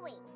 going?